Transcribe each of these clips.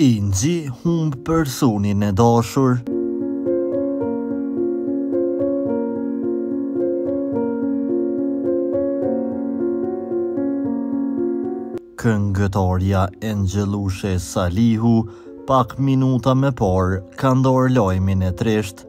Inxhi humb personin e dashur. Këngëtarja Engjëllushe Salihu, pak minuta më parë, ka ndarë lajmin e trishtë.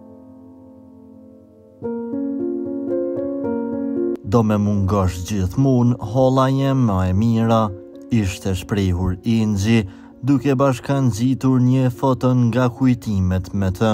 Do me mungosh gjithmonë, halla jem ma e mira, ishte shprehur Inxhi, duke bashkangjitur një foto nga kujtimet me të.